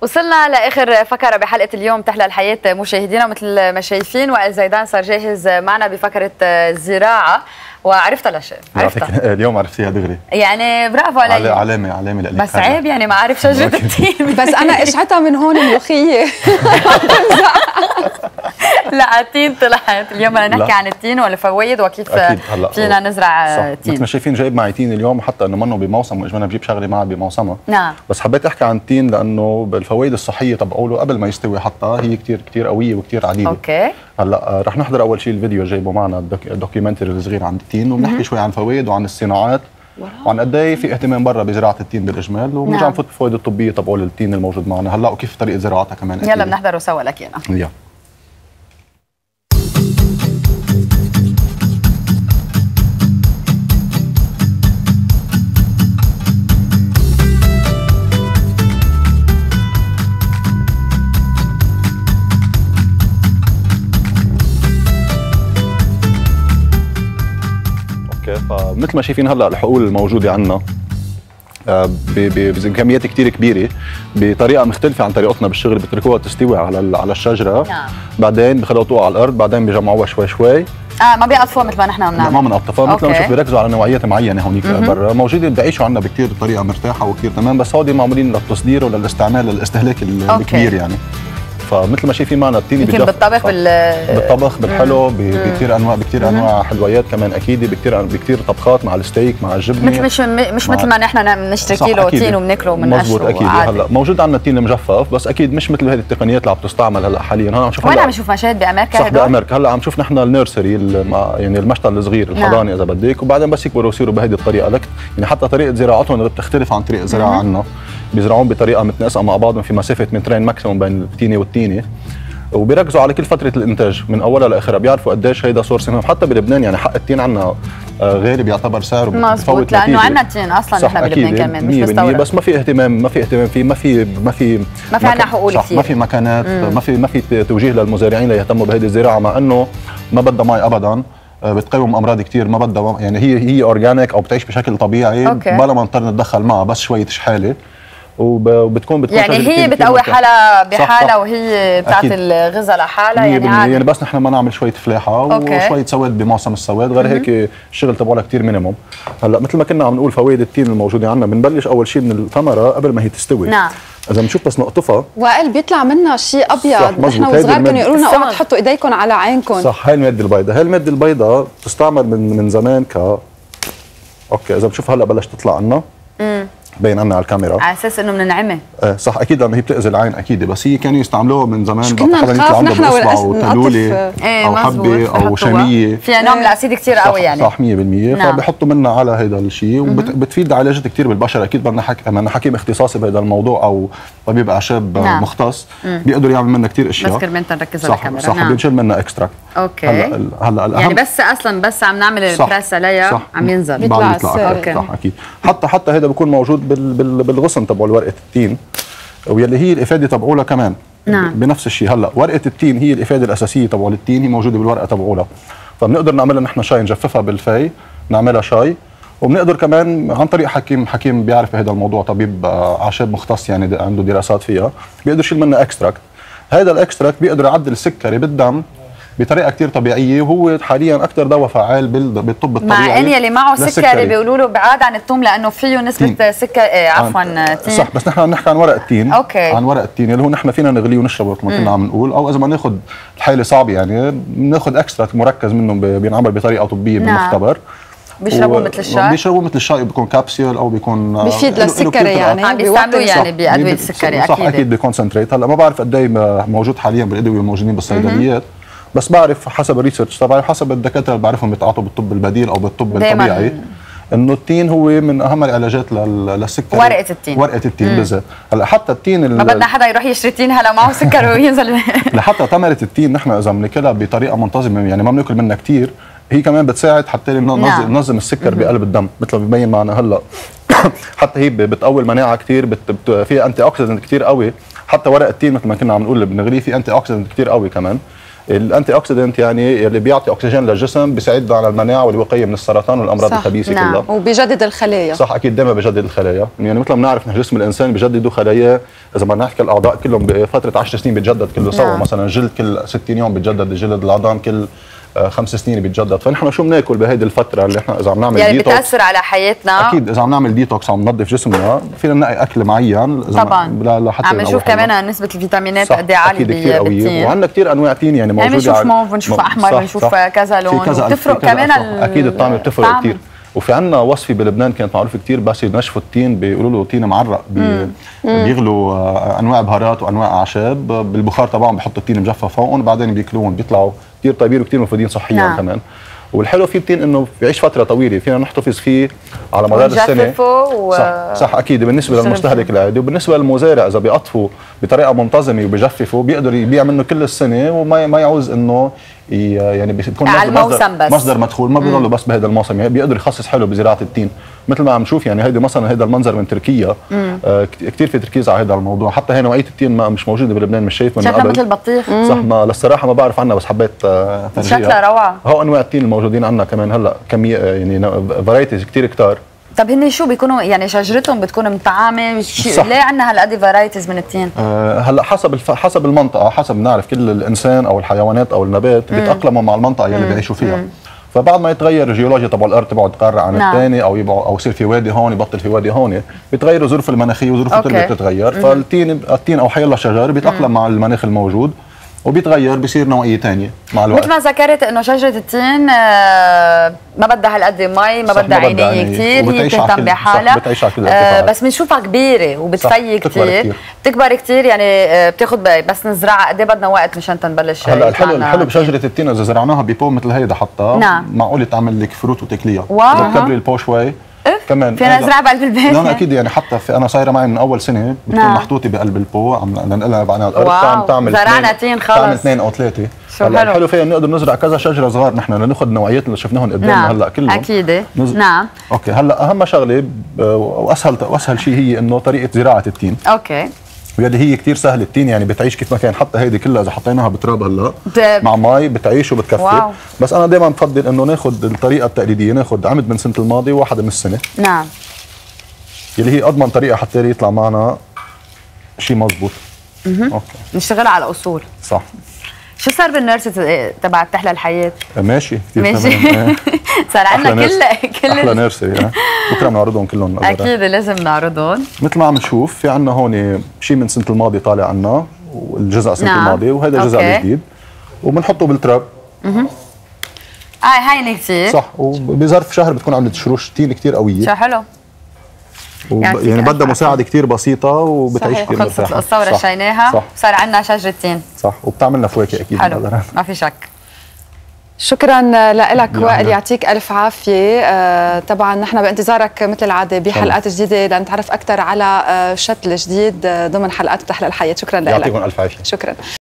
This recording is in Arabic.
وصلنا لآخر فقرة بحلقة اليوم تحلى الحياة مشاهدينا مثل ما شايفين وائل زيدان صار جاهز معنا بفقرة الزراعه وعرفتها لشيف عرفتها. اليوم عرفتيها دغري. يعني برافو علي. علامه علامة لك بس عيب يعني ما عارف شجره التين بس أنا قشعتها من هون ملوخيه لا التين طلعت. اليوم بدنا نحكي عن التين والفوائد وكيف فينا نزرع تين مثل ما شايفين جايب معي تين اليوم حتى إنه منه بموسم واجمانا بجيب شغلة معي بموسمها. نعم. بس حبيت أحكي عن التين لأنه بالفوائد الصحية تبعوله قبل ما يستوي حتى هي كثير كثير قوية وكثير عديدة. أوكي. هلأ رح نحضر أول شيء الفيديو جايبه معنا الدوكيومنتري الصغير عن التين وبنحكي شوي عن الفوائد وعن الصناعات. وعن قد إيه في اهتمام برا بزراعة التين بالإجمال وبنرجع نعم. نفوت بالفوائد الطبية تبعول التين الموجود معنا. هلأ وكيف طريقة زراعتها كمان؟ يلا بنحضره سوا لك يلا. فمثل ما شايفين هلا الحقول الموجودة عندنا آه، بكميات كثير كبيرة بطريقة مختلفة عن طريقتنا بالشغل بيتركوها تستوي على على الشجرة. نعم. بعدين بخلوها توقع على الأرض بعدين بيجمعوها شوي شوي. آه ما بيقطفوها مثل ما نحن بنعمل ما بنقطفها مثل ما بنشوف بيركزوا على نوعيات معينة هونيك برا. موجودين بيعيشوا عندنا بكثير بطريقة مرتاحة وكثير تمام بس هودي معمولين للتصدير وللاستعمال للاستهلاك الكبير يعني. فمثل ما شايفين معنا التين يمكن بالطبخ بال بالطبخ بالحلو بكثير انواع بكثير أنواع حلويات كمان أكيد بكثير بكثير طبخات مع الستيك مع الجبنة. مش مش مش مثل ما نحن بنشتري كيلو تين وبناكله من مزبوط أكيد. هلأ موجود عندنا التين المجفف بس أكيد مش مثل هذه التقنيات اللي عم تستعمل هلأ حاليا. هلأ عم نشوف وين عم نشوف مشاهد بأمريكا صح بأمريكا. هلأ عم نشوف نحن ال nursery يعني المشتل الصغير نعم. الحضاني إذا بدك. وبعدين بس يكبروا يصيروا بهذه الطريقة. لك يعني حتى طريقة زراعتهم بتختلف عن طريقة الزراعه عندنا بيزرعون بطريقة متناسقة مع بعضهم في مسافه مترين maximum بين التينة والتينة. وبيركزوا على كل فترة الإنتاج من أولها لآخرها بيعرفوا قديش هيدا source حتى بلبنان يعني حق التين عندنا آه، غالي بيعتبر سعره مظبوط لأنه عندنا تين أصلا نحن بلبنان كمان مش مستورد. بس ما في اهتمام ما في اهتمام فيه ما في ما في ما في عندنا حقول كثير ما في مكانات مم. ما في ما في توجيه للمزارعين ليهتموا بهذه الزراعة مع إنه ما بدها مي ابدا. آه، بتقاوم أمراض كثير ما بدها يعني هي هي organic أو بتعيش بشكل طبيعي. بلا ما نضطر نتدخل معها بس شوية شحالة. وبتكون بتكون يعني هي بتقوي حالها بحالها وهي بتعطي الغذاء لحالها يعني عادي. يعني بس نحن ما نعمل شوية فلاحة وشوية سواد بموسم السواد غير هيك الشغل تبعها كثير مينيموم هلأ مثل ما كنا عم نقول فوائد التين الموجودة عندنا بنبلش أول شيء من الثمرة قبل ما هي تستوي. نعم. إذا بنشوف بس نقطفها. وائل بيطلع منها شيء أبيض. نحن وصغار كانوا يقولوا لنا اوعوا تحطوا ايديكم على عينكم صح هاي الماده البيضاء. هاي الماده البيضاء تستعمل من من زمان ك okay إذا بنشوف هلأ بلش تطلع عنا. امم بين عنا على الكاميرا على أساس إنه بننعمه آه صح أكيد لأنه هي بتأذي العين أكيد. بس هي كانوا يستعملوها من زمان. كنا حدا يطلع عنده باصبع أو تلوله إيه أو حبة أو شاميه فيها نوع من ال acid كثير قوي يعني. صح 100% نعم. فبحطوا منها على هذا الشيء وبتفيد علاجات كثير بالبشره أكيد بدنا حكي بدنا حكيم اختصاصي بهذا الموضوع أو طبيب اعشاب نعم. مختص. بيقدر يعمل منها كثير أشياء. بس كرمال نركز على الكاميرا. صح نعم. بنشيل منها extract okay. هلأ هلأ الأهم يعني بس أصلا بس عم نعمل ال press عليها عم ينزل. بيطلع, okay صح. أكيد. حتى حتى هذا بيكون موجود بالغصن تبع ورقة التين واللي هي الإفادة تبعولها كمان. نعم. بنفس الشيء. هلأ ورقة التين هي الإفادة الأساسية تبع التين هي موجودة بالورقة تبعولها فبنقدر نعملها نحن شاي نجففها بالفي نعملها شاي. وبنقدر كمان عن طريق حكيم حكيم بيعرف بهذا الموضوع طبيب اعشاب مختص يعني عنده دراسات فيها بيقدر يشيل منها extract هذا ال extract بيقدر يعدل السكري بالدم بطريقة كثير طبيعية وهو حاليا أكثر دواء فعال بالطب الطبيعي مع ان يلي معه سكري بيقولوا له بعاد عن الثوم لأنه فيه نسبة سكر آه عفوا تين. صح بس نحن عم نحكي عن ورق التين. okay. عن ورق التين اللي هو نحن فينا نغليه ونشربه مثل ما كنا عم نقول أو إذا ما ناخذ الحاله صعبة يعني بناخذ extract مركز منه بينعمل بطريقة طبية نعم. بالمختبر. بيشربوا مثل الشاي؟ بيشربوا مثل الشاي بيكون كابسيول أو بيكون بيفيد للسكري يعني. عم بيستعملوا يعني بادويه السكري أكيد صح أكيد. ب concentrate هلا ما بعرف قد إيه موجود حاليا بالأدوية الموجودين بالصيدليات. بس بعرف حسب ال research تبعي حسب الدكاترة اللي بعرفهم بيتعاطوا بالطب البديل أو بالطب الطبيعي إنه التين هو من أهم العلاجات للسكر ورقة التين. ورقة التين بالذات. هلأ حتى التين ما بدنا حدا يروح يشتري تين هلا معه سكر وينزل. لحتى ثمرة التين نحن إذا بناكلها بطريقة منتظمة يعني ما بناكل منها كثير هي كمان بتساعد حتى ننظم نعم. السكر مم. بقلب الدم مثل ما ببين معنا هلأ. حتى هي بتقوي المناعة كثير بت... فيها antioxidant كثير قوي. حتى ورق التين مثل ما كنا عم نقول بنغليه في antioxidant كثير قوي كمان. ال antioxidant يعني اللي بيعطي أكسجين للجسم بيساعدنا على المناعة والوقاية من السرطان والأمراض صح. الخبيثة نعم. كلها وبيجدد الخلايا صح أكيد دائما بيجدد الخلايا يعني مثل ما بنعرف ان جسم الإنسان بيجددوا خلايا إذا بدنا نحكي الأعضاء كلهم بفترة 10 سنين بيتجدد كله سوا نعم. مثلا الجلد كل 60 يوم بيتجدد الجلد العظام كل خمس سنين بيتجدد. فنحن شو بناكل بهيدي الفترة اللي إحنا إذا عم نعمل يعني ديتوكس بتأثر على حياتنا. أكيد إذا عم نعمل ديتوكس عم ننظف جسمنا فينا ننقي أكل معين طبعا. لحتى عم نشوف كمان نسبة الفيتامينات قد إيه عالية كثير قوية. وعندنا كثير أنواع تين يعني موجودة يعني بنشوف موف بنشوف أحمر بنشوف كذا لون. بتفرق كمان أكيد الطعم بتفرق كثير وفي عندنا وصفة بلبنان كانت معروفة كثير بس ينشفوا التين بيقولوا له تين معرق بي بيغلوا آه، أنواع بهارات وأنواع أعشاب. بالبخار تبعهم بحطوا التين مجفف فوقهم بعدين بياكلوهم بيطلعوا كثير طيبين وكثير مفيدين صحيا نعم. كمان. والحلو فيه التين إنه بيعيش فترة طويلة فينا نحتفظ فيه على مدار السنة. و... صح, صح أكيد بالنسبة للمستهلك العادي وبالنسبة للمزارع إذا بيقطفوا بطريقة منتظمة وبيجففوا بيقدر يبيع منه كل السنة وما ما يعوز إنه يعني بيكون على الموسم بس. مصدر مدخول ما بيضله بس بهذا الموسم. يعني بيقدر يخصص حلو بزراعة التين. مثل ما عم نشوف يعني هيدي مثلا هيدا المنظر من تركيا آه كثير في تركيز على هذا الموضوع. حتى هي نوعية التين ما مش موجودة بلبنان مش شايف من قبل. مثل البطيخ صح ما للصراحة ما بعرف عنها بس حبيت آه شكلها روعة. هو أنواع التين الموجودين عندنا كمان هلأ كمية يعني varieties كثير كتار. طب هن شو بيكونوا يعني شجرتهم بتكون مطعمة؟ ليه عندنا هالقد varieties من التين؟ أه هلأ حسب الف... حسب المنطقة حسب بنعرف كل الإنسان أو الحيوانات أو النبات بيتأقلموا مع المنطقة اللي بيعيشوا فيها. مم. فبعد ما يتغير الجيولوجيا تبع الأرض تبعه تقرر عن نعم. الثاني أو يبقى أو يصير في وادي هون يبطل في وادي هون بيتغير الظروف المناخية وظروف التربة بتتغير. فالتين التين أو حيلا شجر بيتأقلم مع المناخ الموجود. وبيتغير بصير نوعية ثانية مع الوقت. مثل ما ذكرت إنه شجرة التين آه، ما بدها هالقد مي ما بدها عنايه كثير هي بتهتم بحالها. آه بس بنشوفها كبيرة وبتفي كثير بتكبر كثير يعني آه، بتاخذ بس نزرعها قد إيه بدنا وقت مشان تنبلش هلا الحلو الحلو بشجرة التين إذا زرعناها ب pot مثل هيدا حتى. نعم. معقول تعمل لك fruit وتاكليها wow. بتكبري ال pot شوي كمان فينا نزرعها بقلب البيت لا أكيد يعني حتى في أنا صايرة معي من أول سنة بتكون نعم. محطوطة بقلب ال pot عم ننقلها على الأرض تعمل زرعنا تين خلص تعمل اثنين أو ثلاثة. هلأ الحلو فيها نقدر نزرع كذا شجرة صغار نحن لناخذ النوعيات اللي شفناهم قدامنا نعم. هلأ كلهم. أكيد. نز... نعم. OK هلأ أهم شغلة واسهل وأسهل شيء هي إنه طريقة زراعة التين. OK. واللي هي كثير سهلة التين يعني بتعيش كيف ما كان. حتى هيدي كلها إذا حطيناها بتراب هلا مع مي بتعيش وبتكفي. wow. بس أنا دائما بفضل إنه ناخذ الطريقة التقليدية ناخذ عمد من سنة الماضي وواحد من السنة. نعم. اللي هي أضمن طريقة حتى يطلع معنا شيء مضبوط OK. نشتغل على الأصول. صح. شو صار بال nursery تبع تحلى الحياة؟ ماشي كثير ماشي. صار عندنا كل كل أحلى nursery بكره بنعرضهم كلهم أكيد لازم نعرضهم. مثل ما عم نشوف في عندنا هون شيء من سنه الماضي طالع عنا والجزء سنه نعم. الماضي وهذا الجزء الجديد. وبنحطه بالتراب. أها هاي كثير صح وبظرف شهر بتكون عملت شروش كثير قوية. شو حلو. يعني, يعني بدها مساعدة كثير بسيطة وبتعيش كثير مرتاحة. خلصت القصة ورشيناها صار عندنا شجرتين صح وبتعمل لنا فواكه أكيد حلو ما في شك. شكرا لك وائل يعطيك ألف عافية. آه طبعا نحن بانتظارك مثل العادة بحلقات جديدة لنتعرف أكثر على آه شتل جديد آه ضمن حلقات بتحلى الحياة. شكرا لك يعطيكم ألف عافية. شكرا.